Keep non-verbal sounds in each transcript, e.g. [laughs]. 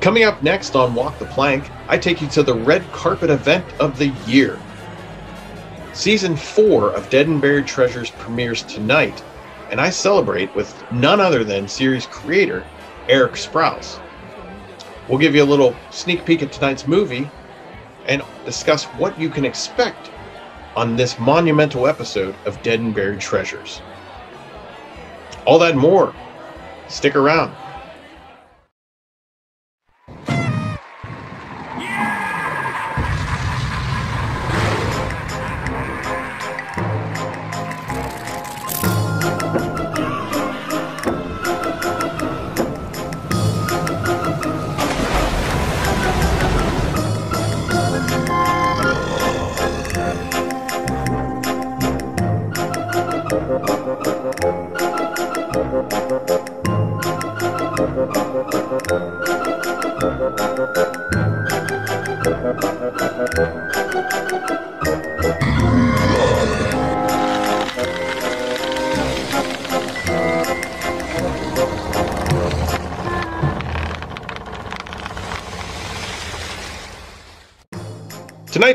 Coming up next on Walk the Plank, I take you to the red carpet event of the year. Season 4 of Dead and Buried Treasures premieres tonight, and I celebrate with none other than series creator Erik Sprowls. We'll give you a little sneak peek at tonight's movie and discuss what you can expect on this monumental episode of Dead and Buried Treasures. All that and more. Stick around.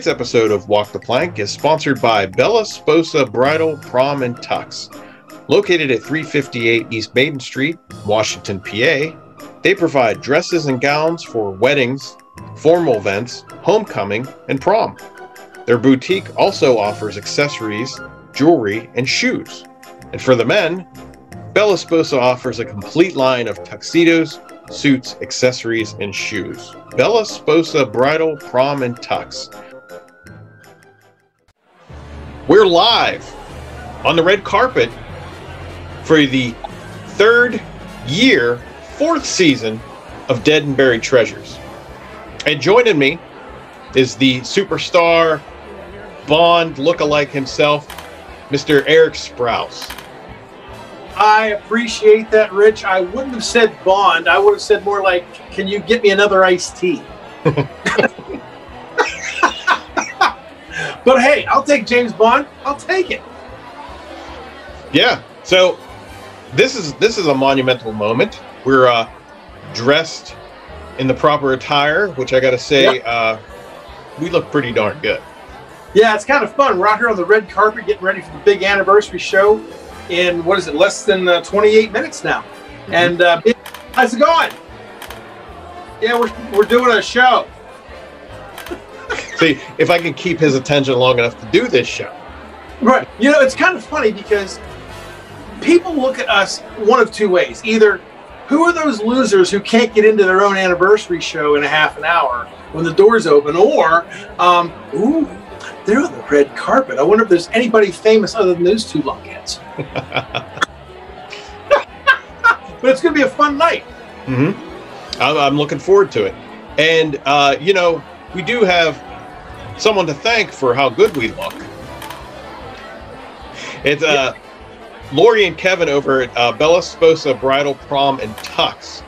Tonight's episode of Walk the Plank is sponsored by Bella Sposa Bridal Prom and Tux. Located at 358 East Maiden Street, Washington, PA, they provide dresses and gowns for weddings, formal events, homecoming, and prom. Their boutique also offers accessories, jewelry, and shoes. And for the men, Bella Sposa offers a complete line of tuxedos, suits, accessories, and shoes. Bella Sposa Bridal Prom and Tux. We're live on the red carpet for the third year, fourth season of Dead and Buried Treasures. And joining me is the superstar Bond look-alike himself, Mr. Erik Sprowls. I appreciate that, Rich. I wouldn't have said Bond. I would have said more like, "Can you get me another iced tea?" [laughs] but hey, I'll take James Bond. I'll take it. Yeah. So this is this is a monumental moment. We're uh, dressed in the proper attire, which I got to say, Yep. uh, we look pretty darn good. Yeah, it's kind of fun. We're out here on the red carpet getting ready for the big anniversary show in what is it, less than uh, 28 minutes now. And uh, how's it going? Yeah, we're, we're doing a show. See, if I can keep his attention long enough to do this show. Right. You know, it's kind of funny because people look at us one of two ways. Either who are those losers who can't get into their own anniversary show in a half an hour when the doors open, or um, ooh, they're on the red carpet. I wonder if there's anybody famous other than those two lunkheads. [laughs] but it's going to be a fun night. hmm I'm, I'm looking forward to it. And, uh, you know, we do have someone to thank for how good we look. It's uh, Lori and Kevin over at uh, Bella Sposa Bridal Prom and Tux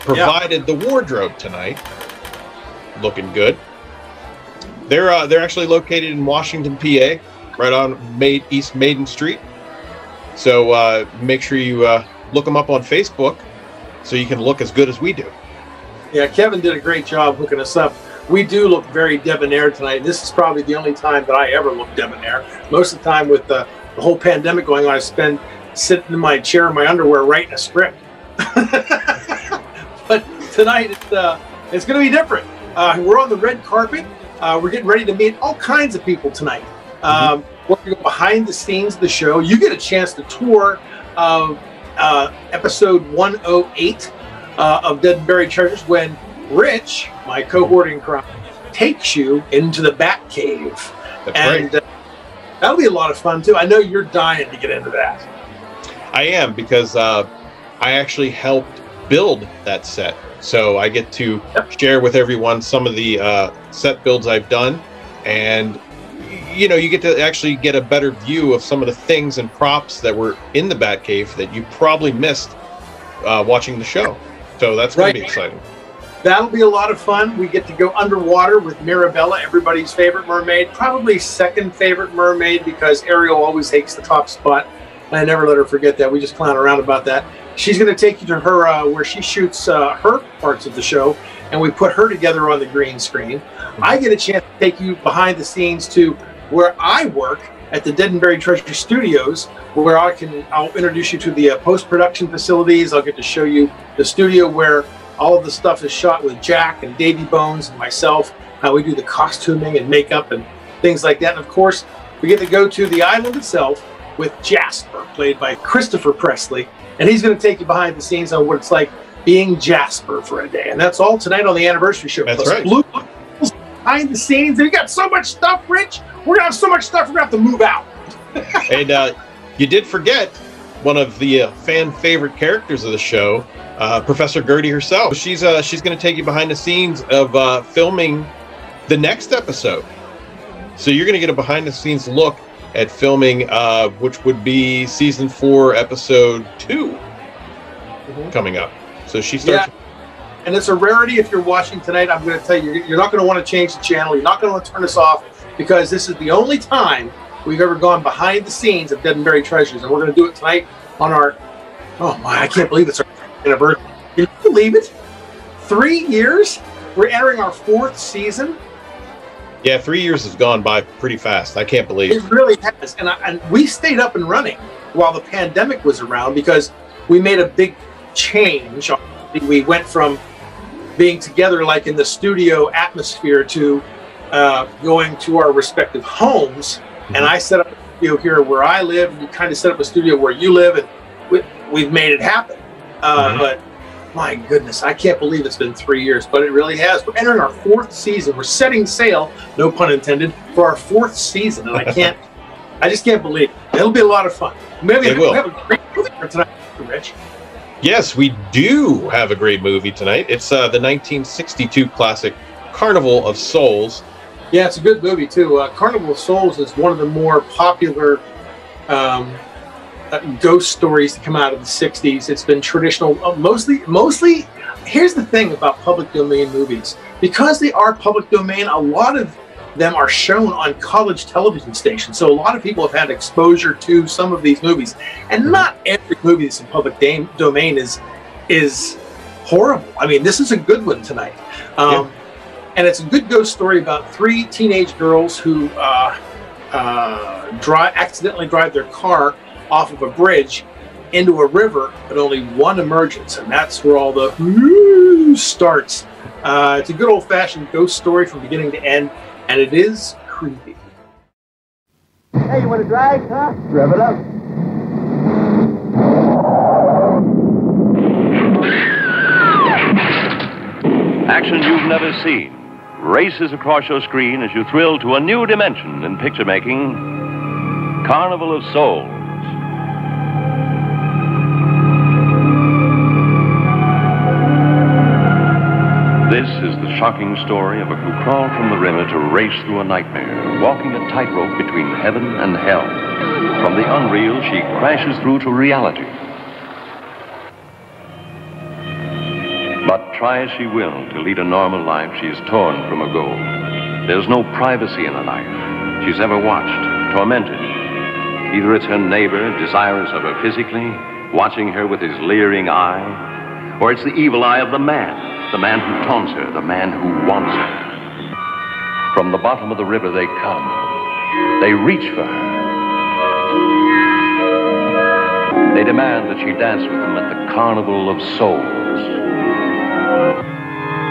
provided the wardrobe tonight. Looking good. They're uh, they're actually located in Washington, PA, right on Maid, East Maiden Street. So uh, make sure you uh, look them up on Facebook so you can look as good as we do. Yeah, Kevin did a great job hooking us up. We do look very debonair tonight. This is probably the only time that I ever look debonair. Most of the time, with the, the whole pandemic going on, I spend sitting in my chair in my underwear writing a script. [laughs] but tonight, it's, uh, it's going to be different. Uh, we're on the red carpet. Uh, we're getting ready to meet all kinds of people tonight. Um, we're going to go behind the scenes of the show. You get a chance to tour of uh, episode 108 uh, of Dead and Buried Treasures when Rich, my cohort in crime, takes you into the Bat Cave. That's and uh, that'll be a lot of fun too. I know you're dying to get into that. I am because uh, I actually helped build that set. So I get to share with everyone some of the uh, set builds I've done, and you know, you get to actually get a better view of some of the things and props that were in the Batcave that you probably missed uh, watching the show. So that's going Right. to be exciting. That'll be a lot of fun. We get to go underwater with Mirabella, everybody's favorite mermaid, probably second favorite mermaid because Ariel always takes the top spot. I never let her forget that. We just clown around about that. She's going to take you to her uh, where she shoots uh, her parts of the show, and we put her together on the green screen. I get a chance to take you behind the scenes to where I work at the Dead and Buried Treasure Studios, where I can I'll introduce you to the uh, post production facilities. I'll get to show you the studio where all of the stuff is shot with Jack and Davy Bones and myself. How we do the costuming and makeup and things like that. And of course, we get to go to the island itself with Jasper, played by Christopher Presley, and he's going to take you behind the scenes on what it's like being Jasper for a day. And that's all tonight on the anniversary show. That's Plus right. Blue behind the scenes. We got so much stuff, Rich. We're gonna have so much stuff. We're gonna have to move out. [laughs] and uh, you did forget one of the uh, fan favorite characters of the show, uh, Professor Gertie herself. She's uh, she's going to take you behind the scenes of uh, filming the next episode. So you're going to get a behind the scenes look at filming, uh, which would be season four, episode 2 coming up. So she starts. And it's a rarity if you're watching tonight. I'm going to tell you, you're not going to want to change the channel. You're not going to want to turn this off because this is the only time we've ever gone behind the scenes of Dead and Buried Treasures. And we're going to do it tonight on our, oh my, I can't believe it's our anniversary. Can you believe it? Three years? We're entering our fourth season. Yeah, three years has gone by pretty fast. I can't believe It really has. And, I, and we stayed up and running while the pandemic was around because we made a big change. We went from being together, like in the studio atmosphere, to uh, going to our respective homes. And I set up a studio here where I live, and you kind of set up a studio where you live, and we, we've made it happen. Uh, Mhm. But my goodness, I can't believe it's been three years, but it really has. We're entering our fourth season. We're setting sail, no pun intended, for our fourth season, and I [laughs] can't, I just can't believe it. It'll be a lot of fun. Maybe It we'll will. have a great movie for tonight, Rich. Yes, we do have a great movie tonight. It's uh, the 1962 classic Carnival of Souls. Yeah, it's a good movie too. Uh, Carnival of Souls is one of the more popular um, uh, ghost stories to come out of the '60s. It's been traditional, uh, mostly. Mostly, here's the thing about public domain movies: because they are public domain, a lot of them are shown on college television stations. So a lot of people have had exposure to some of these movies, and not every movie that's in public domain is is horrible. I mean, this is a good one tonight. Um, and it's a good ghost story about three teenage girls who uh, uh, drive accidentally drive their car off of a bridge into a river, but only one emerges, and that's where all the "Ooh" starts. Uh, it's a good old-fashioned ghost story from beginning to end, and it is creepy. Hey, you want to drag, huh? Rev it up. Action you've never seen races across your screen as you thrill to a new dimension in picture making Carnival of Souls. Shocking story of a who crawled from the river to race through a nightmare, walking a tightrope between heaven and hell. From the unreal, she crashes through to reality. But try as she will to lead a normal life, she is torn from a goal. There's no privacy in a life she's ever watched, tormented. Either it's her neighbor, desirous of her physically, watching her with his leering eye, or it's the evil eye of the man, the man who taunts her, the man who wants her. From the bottom of the river they come. They reach for her. They demand that she dance with them at the Carnival of Souls.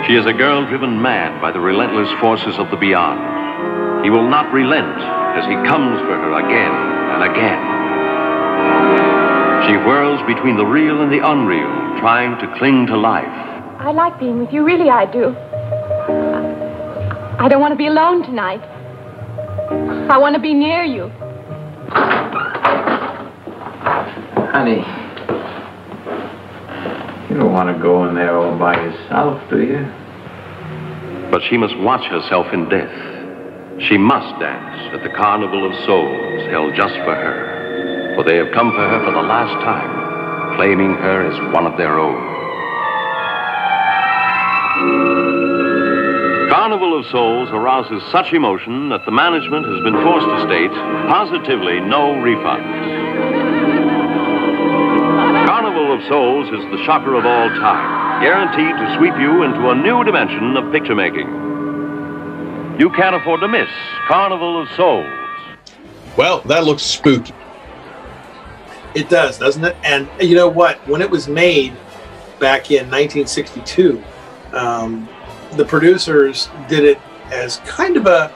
She is a girl driven mad by the relentless forces of the beyond. He will not relent as he comes for her again and again. She whirls between the real and the unreal, trying to cling to life. I like being with you, really, I do. I don't want to be alone tonight. I want to be near you. Honey, you don't want to go in there all by yourself, do you? But she must watch herself in death. She must dance at the Carnival of Souls held just for her. For they have come for her for the last time, claiming her as one of their own. Carnival of Souls arouses such emotion that the management has been forced to state positively no refunds. Carnival of Souls is the shocker of all time, guaranteed to sweep you into a new dimension of picture making. You can't afford to miss Carnival of Souls. Well, that looks spooky. It does, doesn't it? And you know what? When it was made back in 1962, um, the producers did it as kind of a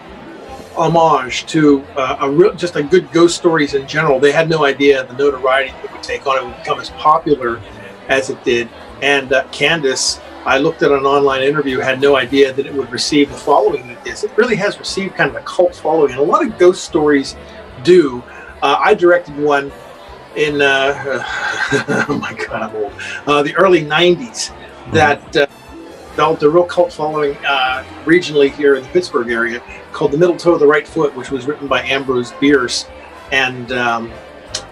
homage to uh, a real, just a good ghost stories in general. They had no idea the notoriety it would take on it would become as popular as it did. And uh, Candace, I looked at an online interview, had no idea that it would receive the following that it is. It really has received kind of a cult following, and a lot of ghost stories do. Uh, I directed one in uh, [laughs] oh my god, I'm old. Uh, the early '90s that uh, developed a real cult following uh, regionally here in the Pittsburgh area called "The Middle Toe of the Right Foot," which was written by Ambrose Bierce, and um,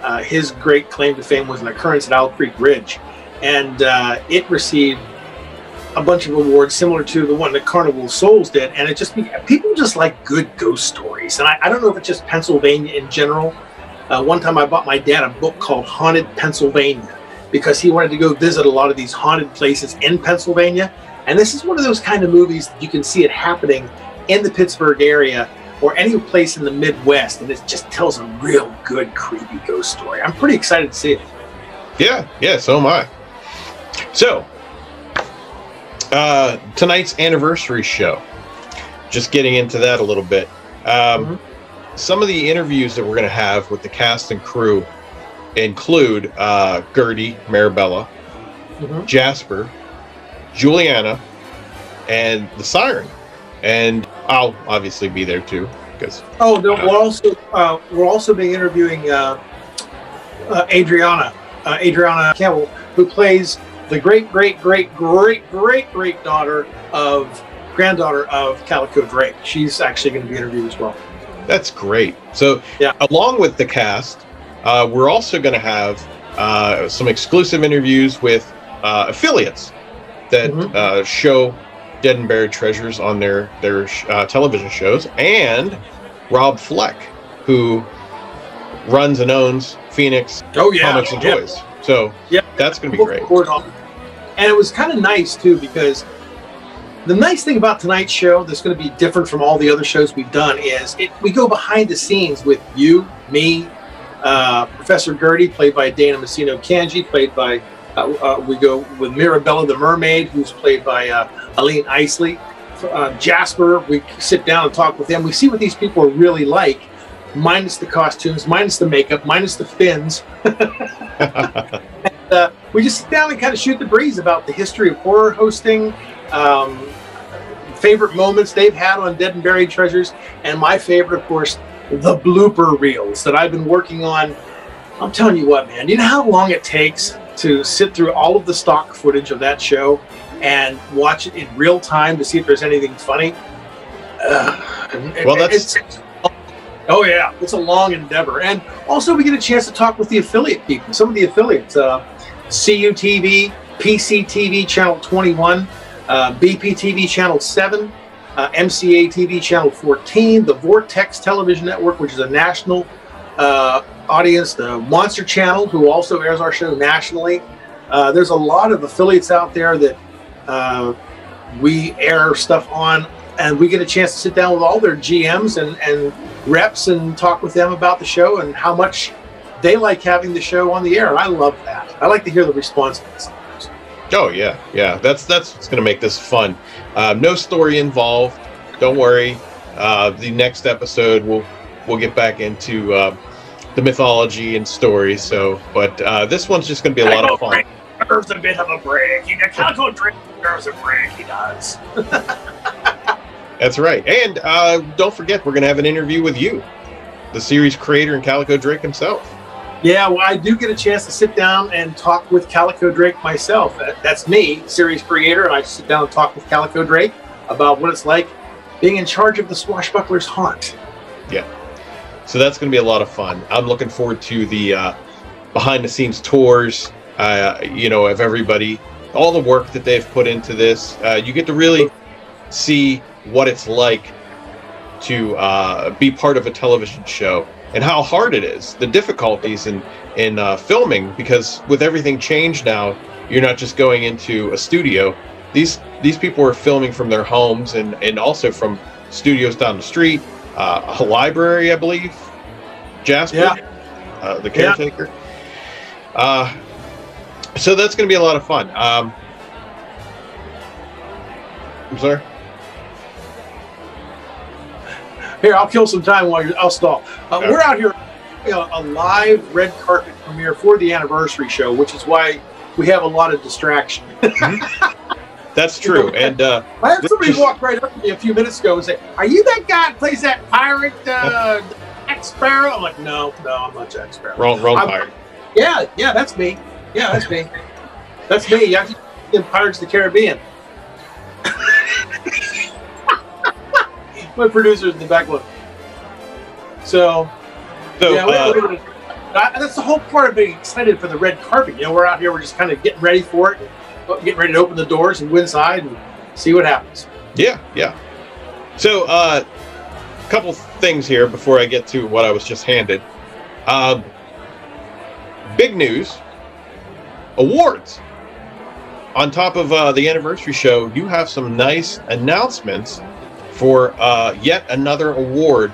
uh, his great claim to fame was an occurrence at Owl Creek Bridge, and uh, it received a bunch of awards similar to the one that Carnival of Souls did, and it just people just like good ghost stories, and I, I don't know if it's just Pennsylvania in general. Uh, one time I bought my dad a book called Haunted Pennsylvania because he wanted to go visit a lot of these haunted places in Pennsylvania. And this is one of those kind of movies you can see it happening in the Pittsburgh area or any place in the Midwest. And it just tells a real good, creepy ghost story. I'm pretty excited to see it. Yeah, yeah, so am I. So, uh, tonight's anniversary show. Just getting into that a little bit. Um, mm-hmm some of the interviews that we're going to have with the cast and crew include uh, Gertie, Mirabella, mm-hmm. Jasper, Juliana, and the Siren. And I'll obviously be there too because. Oh no! Uh, we're also uh, we're also being interviewing uh, uh, Adriana uh, Adriana Campbell, who plays the great great great great great great daughter of granddaughter of Calico Drake. She's actually going to be interviewed as well. That's great. So, yeah. along with the cast, uh, we're also going to have uh, some exclusive interviews with uh, affiliates that mm-hmm. Uh, show Dead and Buried Treasures on their their uh, television shows, and Rob Fleck, who runs and owns Phoenix oh, yeah. Comics and yeah. Toys. So, yeah, that's going to be great. And it was kind of nice too because the nice thing about tonight's show that's going to be different from all the other shows we've done is it, we go behind the scenes with you, me, uh, Professor Gertie, played by Dana Messino Kanji, played by, uh, uh, we go with Mirabella the Mermaid, who's played by uh, Aline Isley. Uh, Jasper, we sit down and talk with them. We see what these people are really like, minus the costumes, minus the makeup, minus the fins. [laughs] and, uh, we just sit down and kind of shoot the breeze about the history of horror hosting, um, favorite moments they've had on Dead and Buried Treasures, and my favorite, of course, the blooper reels that I've been working on. I'm telling you what, man, you know how long it takes to sit through all of the stock footage of that show and watch it in real time to see if there's anything funny? Uh, well, that's. It's, oh, yeah, it's a long endeavor. And also, we get a chance to talk with the affiliate people, some of the affiliates. Uh, CUTV, PCTV Channel 21, uh, BPTV Channel 7, uh, MCA TV Channel 14, the Vortex Television Network, which is a national uh, audience, the Monster Channel, who also airs our show nationally. Uh, there's a lot of affiliates out there that uh, we air stuff on, and we get a chance to sit down with all their GMs and, and reps and talk with them about the show and how much they like having the show on the air. I love that. I like to hear the responses. Oh yeah, yeah. That's that's what's going to make this fun. Uh, no story involved. Don't worry. Uh, the next episode we'll we'll get back into uh, the mythology and stories. So, but uh, this one's just going to be a lot of fun. Deserves a bit of a break. He Calico Drake deserves a break. He does. That's right. And uh, don't forget, we're going to have an interview with you, the series creator and Calico Drake himself. Yeah, well, I do get a chance to sit down and talk with Calico Drake myself. That's me, series creator, and I sit down and talk with Calico Drake about what it's like being in charge of the Swashbuckler's haunt. Yeah. So that's going to be a lot of fun. I'm looking forward to the uh, behind the scenes tours, uh, you know, of everybody, all the work that they've put into this. Uh, you get to really see what it's like to uh, be part of a television show and how hard it is, the difficulties in in uh, filming because with everything changed now, you're not just going into a studio. These these people are filming from their homes and and also from studios down the street, uh, a library, I believe. Jasper, Yeah. uh, the caretaker. Uh, so that's going to be a lot of fun. Um, I'm sorry. Here, I'll kill some time while you're. I'll stall. Uh, Okay. We're out here, you know, a live red carpet premiere for the anniversary show, which is why we have a lot of distraction. [laughs] That's true, and uh, I had somebody walk right up to me a few minutes ago and say, "Are you that guy that plays that pirate uh, Jack Sparrow?" I'm like, "No, no, I'm not Jack Sparrow." wrong, wrong I'm- pirate. Yeah, yeah, that's me. Yeah, that's me. That's me. Yeah, in Pirates of the Caribbean. My producer's in the back look. So, So yeah, uh, I- that's the whole part of being excited for the red carpet. You know, we're out here, we're just kind of getting ready for it, getting ready to open the doors and go inside and see what happens. Yeah, yeah. So, a uh, couple things here before I get to what I was just handed. Um, big news awards. On top of uh, the anniversary show, you have some nice announcements for uh, yet another award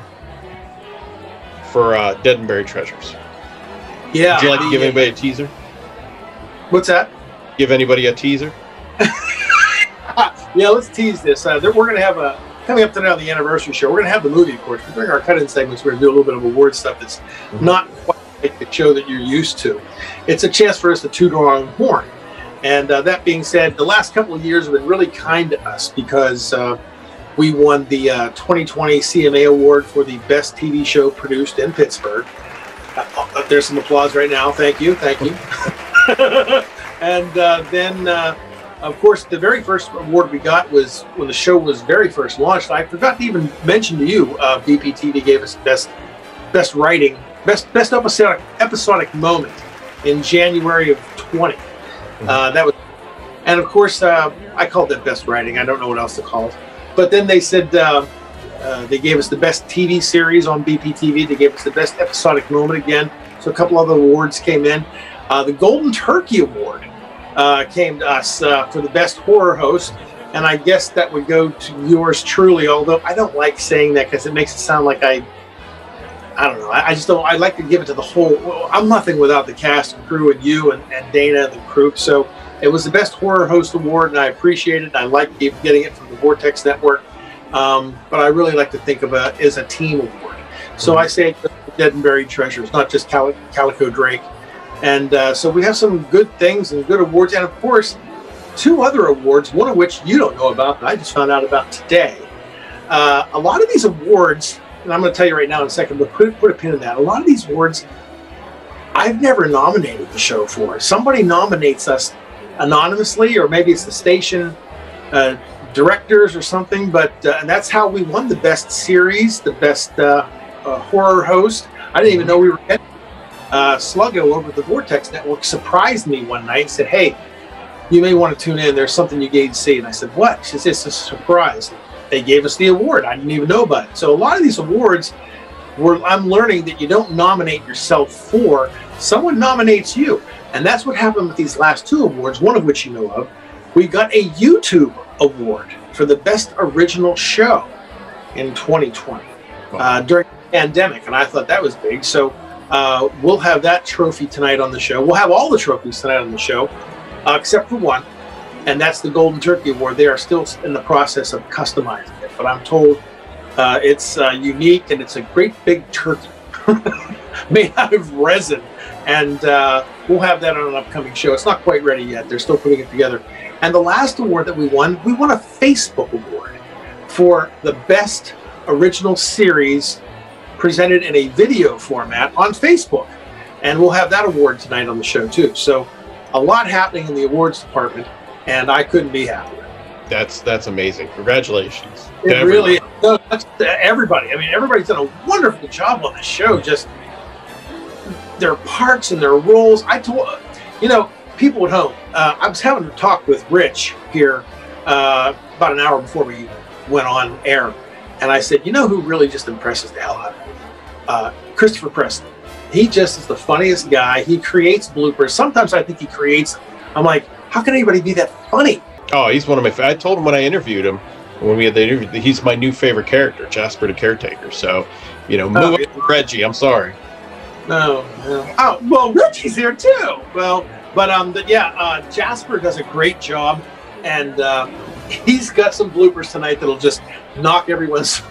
for uh, Dead and Buried Treasures. Yeah. Would you like to give yeah. anybody a teaser? What's that? Give anybody a teaser? [laughs] Yeah, let's tease this. Uh, we're going to have a coming up tonight on the anniversary show. We're going to have the movie, of course. But during our cut-in segments, we're going to do a little bit of award stuff that's not quite like the show that you're used to. It's a chance for us to toot our own horn. And uh, that being said, the last couple of years have been really kind to us because uh, we won the uh, 2020 CMA Award for the best TV show produced in Pittsburgh. Uh, uh, there's some applause right now. Thank you. Thank you. [laughs] and uh, then, uh, of course, the very first award we got was when the show was very first launched. I forgot to even mention to you, uh, BPTV gave us best best writing, best best episodic episodic moment in January of 20. Uh, that was, and of course, uh, I called that best writing. I don't know what else to call it. But then they said uh, they gave us the best TV series on BPTV. They gave us the best episodic moment again. So a couple other awards came in. Uh, the Golden Turkey Award uh, came to us uh, for the best horror host, and I guess that would go to yours truly. Although I don't like saying that because it makes it sound like I, I don't know. I, I just don't. I like to give it to the whole. well, I'm nothing without the cast and crew and you and, and Dana and the crew. So it was the best horror host award, and I appreciate it. I like getting it from the Vortex Network, um, but I really like to think of it as a team award. So I say Dead and Buried Treasures, not just Cal- Calico Drake. And uh, so we have some good things and good awards, and of course, two other awards, one of which you don't know about, that I just found out about today. Uh, a lot of these awards, and I'm going to tell you right now in a second, but put, put a pin in that. A lot of these awards, I've never nominated the show for. Somebody nominates us anonymously, or maybe it's the station uh, directors or something. But uh, and that's how we won the best series, the best uh, uh, horror host. I didn't even know we were getting. Uh, Sluggo over the Vortex Network surprised me one night and said, "Hey, you may want to tune in. There's something you gave to see." And I said, "What?" She says, "It's a surprise." They gave us the award. I didn't even know about it. So a lot of these awards, where I'm learning that you don't nominate yourself for, someone nominates you, and that's what happened with these last two awards. One of which you know of. We got a YouTube award for the best original show in 2020 uh, during the pandemic, and I thought that was big. So uh, we'll have that trophy tonight on the show. We'll have all the trophies tonight on the show, uh, except for one, and that's the Golden Turkey Award. They are still in the process of customizing it, but I'm told uh, it's uh, unique and it's a great big turkey [laughs] made out of resin, and uh, we'll have that on an upcoming show. It's not quite ready yet; they're still putting it together. And the last award that we won, we won a Facebook award for the best original series presented in a video format on Facebook. And we'll have that award tonight on the show, too. So, a lot happening in the awards department, and I couldn't be happier. That's that's amazing. Congratulations. It really, no, everybody. I mean, everybody's done a wonderful job on the show. Just their parts and their roles. I told, you know, people at home. Uh, I was having a talk with Rich here uh, about an hour before we went on air, and I said, you know, who really just impresses the hell out of me uh, Christopher Preston. He just is the funniest guy. He creates bloopers. Sometimes I think he creates them. I'm like, how can anybody be that funny? Oh, he's one of my. fa- I told him when I interviewed him when we had the interview. He's my new favorite character, Jasper the Caretaker. So, you know, move on Reggie. I'm sorry. No, no. Oh, well, Reggie's here too. Well, but um, but yeah, uh, Jasper does a great job, and uh, [laughs] he's got some bloopers tonight that'll just knock everyone's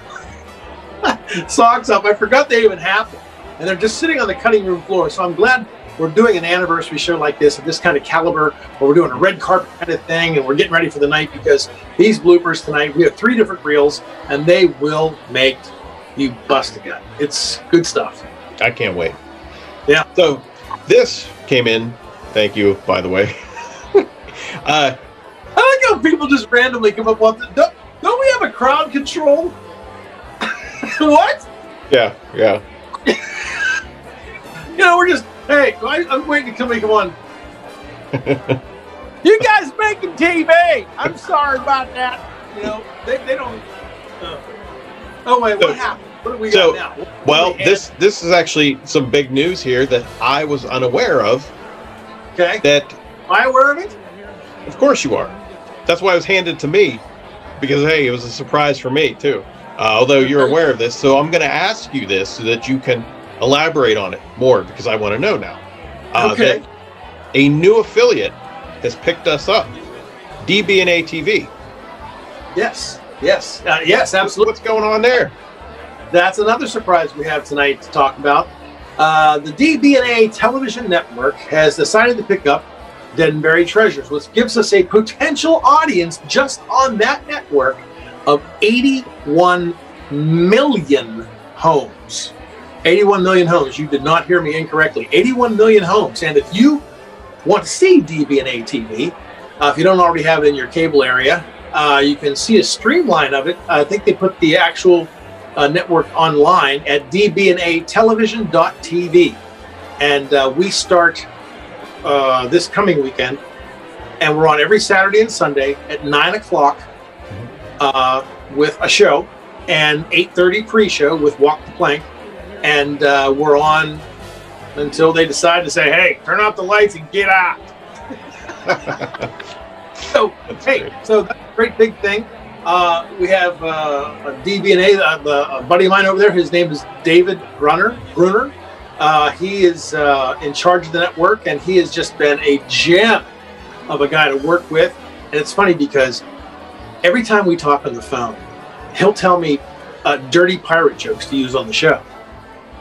socks up. I forgot they even happened, and they're just sitting on the cutting room floor. So I'm glad we're doing an anniversary show like this of this kind of caliber, where we're doing a red carpet kind of thing, and we're getting ready for the night because these bloopers tonight, we have three different reels, and they will make you bust a gut. It's good stuff. I can't wait. Yeah. So this came in. Thank you, by the way. [laughs] uh, I like how people just randomly come up with the. Don't, don't we have a crowd control? [laughs] what? yeah, yeah. [laughs] You know, we're just. Hey, I, I'm waiting to come in. Come on. you guys making TV? I'm sorry about that. You know, they, they don't. Uh, oh wait, what So- happened? What do we so, got now? What Well, we this this is actually some big news here that I was unaware of. Okay. That Am I aware of it? of course you are. That's why it was handed to me because hey, it was a surprise for me too. Uh, although you're aware of this, so I'm going to ask you this so that you can elaborate on it more because I want to know now. Uh, Okay. that a new affiliate has picked us up, DBNA TV. Yes. Yes. Uh, yes. Absolutely. What's going on there? That's another surprise we have tonight to talk about. Uh, the DBNA television network has decided to pick up Dead and Buried Treasures, which gives us a potential audience just on that network of 81 million homes. 81 million homes. You did not hear me incorrectly. 81 million homes. And if you want to see DBNA TV, uh, if you don't already have it in your cable area, uh, you can see a streamline of it. I think they put the actual uh, network online at dbnatelevision.tv. And uh, we start uh, this coming weekend, and we're on every Saturday and Sunday at 9 o'clock uh, with a show and 8.30 pre-show with Walk the Plank. And uh, we're on until they decide to say, hey, turn off the lights and get out. [laughs] so, That's hey, great. so that's a great big thing. Uh, we have uh, a DBNA, uh, a buddy of mine over there. His name is David Brunner. Brunner. Uh, he is uh, in charge of the network, and he has just been a gem of a guy to work with. And it's funny because every time we talk on the phone, he'll tell me uh, dirty pirate jokes to use on the show. [laughs]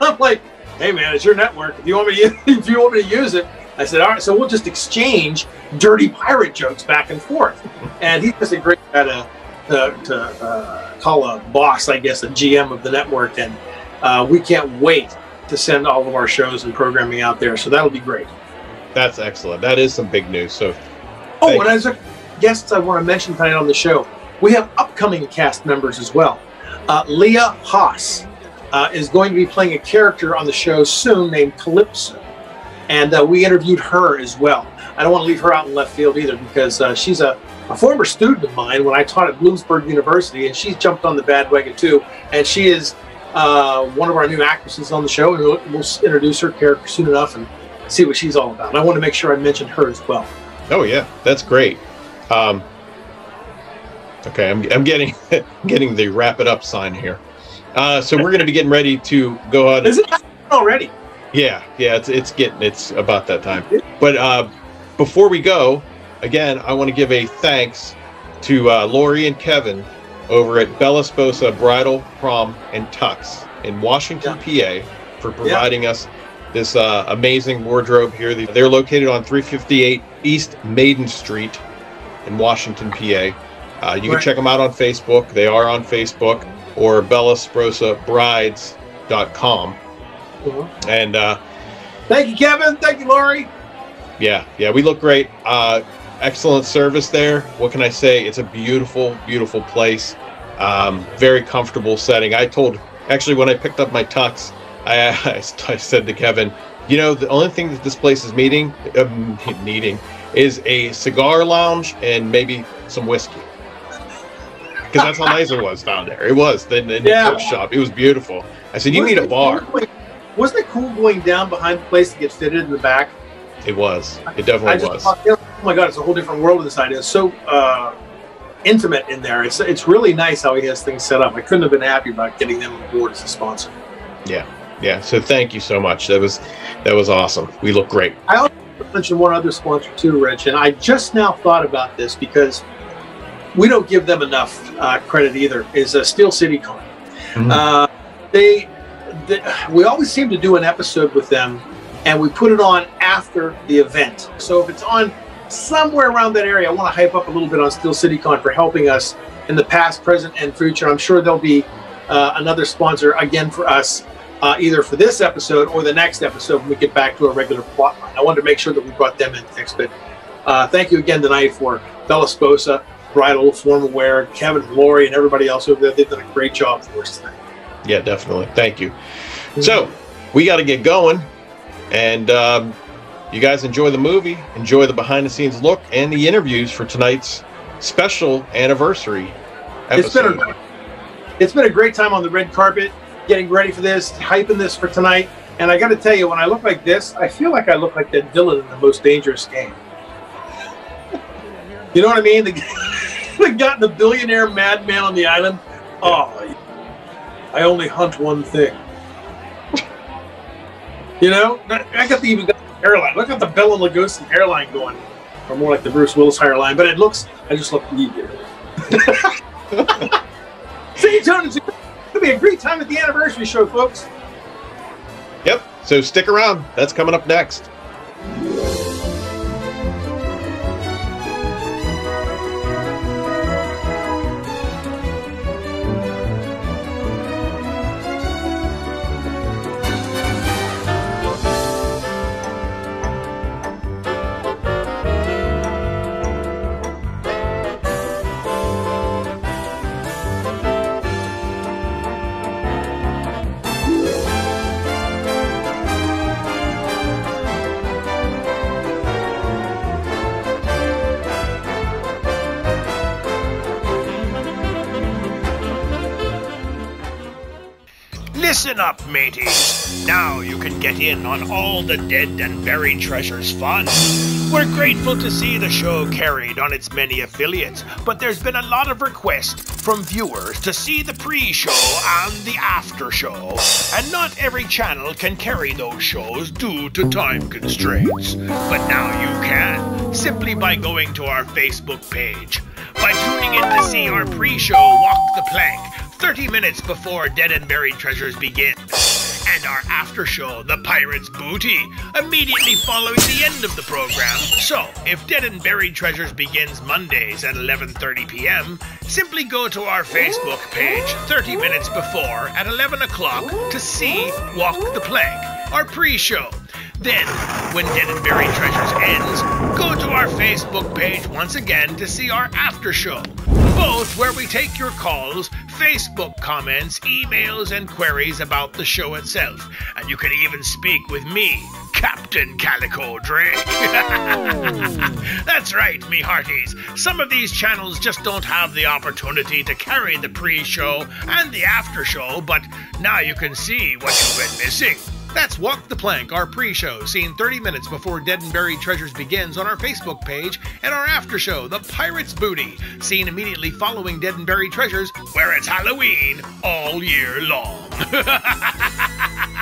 I'm like, hey man, it's your network. If you want me, to, [laughs] if you want me to use it, I said, all right. So we'll just exchange dirty pirate jokes back and forth. And he's just a great guy to to, to uh, call a boss, I guess, a GM of the network. And uh, we can't wait to send all of our shows and programming out there. So that'll be great. That's excellent. That is some big news. So Oh, Thank and as a guests I want to mention tonight on the show, we have upcoming cast members as well. Uh, Leah Haas uh, is going to be playing a character on the show soon named Calypso. And uh, we interviewed her as well. I don't want to leave her out in left field either because uh, she's a, a former student of mine when I taught at Bloomsburg University, and she's jumped on the bandwagon too. And she is uh, one of our new actresses on the show, and we'll, we'll introduce her character soon enough and see what she's all about. I want to make sure I mention her as well. Oh yeah, that's great. Um, okay, I'm, I'm getting [laughs] getting the wrap it up sign here. Uh, so we're going to be getting ready to go on. Is it already? Yeah, yeah, it's it's getting it's about that time. But uh, before we go, again, I want to give a thanks to uh, Lori and Kevin over at Bella Sposa Bridal Prom and Tux in Washington, PA, for providing us this uh, amazing wardrobe here. They're located on 358 East Maiden Street in Washington, PA. Uh, you can check them out on Facebook. They are on Facebook or bellasposabrides.com. And uh, Thank you, Kevin. Thank you, Lori. yeah, yeah, we look great. Uh, excellent service there. What can I say? It's a beautiful, beautiful place. Um, very comfortable setting. I told, actually, when I picked up my tux, I, I, [laughs] I said to Kevin, you know, the only thing that this place is meeting, [laughs] um, needing, is a cigar lounge and maybe some whiskey. because that's how nice it was down there. It was. Then in Yeah. the cook shop, it was beautiful. I said, "You need a Wasn't bar." cool going- Wasn't it cool going down behind the place to get fitted in the back? It was. It I definitely just was. thought, oh my god, it's a whole different world inside. It's so uh, intimate in there. It's it's really nice how he has things set up. I couldn't have been happy about getting them on board as a sponsor. Yeah, yeah. So thank you so much. That was that was awesome. We look great. I also want to mention one other sponsor too, Rich, and I just now thought about this because we don't give them enough uh, credit either. Is uh, Steel City Con. Mhm. Uh, they, they, we always seem to do an episode with them, and we put it on after the event. So if it's on somewhere around that area, I want to hype up a little bit on Steel City Con for helping us in the past, present, and future. I'm sure there'll be uh, another sponsor again for us uh, either for this episode or the next episode when we get back to a regular plot line. I wanted to make sure that we brought them in next. But uh, thank you again tonight for Bella Sposa, Bridal, Formal Wear, Kevin, Lori, and everybody else over there. They've done a great job for us tonight. Yeah, definitely. Thank you. So we got to get going, and um, you guys enjoy the movie, enjoy the behind-the-scenes look, and the interviews for tonight's special anniversary It's been a it's been a great time on the red carpet, getting ready for this, hyping this for tonight. And I got to tell you, when I look like this, I feel like I look like that villain in the most dangerous game. You know what I mean? The, [laughs] the got the billionaire madman on the island. Oh, I only hunt one thing. You know, I got the even got the hairline. Look at the Bela Lugosi hairline going, or more like the Bruce Willis hairline. But it looks, I just look eager. Stay [laughs] tuned. To be a great time at the anniversary show, folks. Yep. So stick around. That's coming up next. Listen up, mateys. Now you can get in on all the dead and buried treasures fun. We're grateful to see the show carried on its many affiliates, but there's been a lot of requests from viewers to see the pre-show and the after show, and not every channel can carry those shows due to time constraints. But now you can, simply by going to our Facebook page. By tuning in to see our pre-show Walk the Plank 30 minutes before Dead and Buried Treasures begins. And our after show, The Pirate's Booty, immediately following the end of the program. So, if Dead and Buried Treasures begins Mondays at 11:30 p.m., simply go to our Facebook page 30 minutes before at 11 o'clock to see Walk the Plank, our pre-show. Then, when Dead and Buried Treasures ends, go to our Facebook page once again to see our after show. Both where we take your calls, Facebook comments, emails, and queries about the show itself. And you can even speak with me, Captain Calico Drake. [laughs] That's right, me hearties. Some of these channels just don't have the opportunity to carry the pre show and the after show, but now you can see what you've been missing. That's Walk the Plank, our pre show, seen 30 minutes before Dead and Buried Treasures begins on our Facebook page, and our after show, The Pirate's Booty, seen immediately following Dead and Buried Treasures, where it's Halloween all year long. [laughs]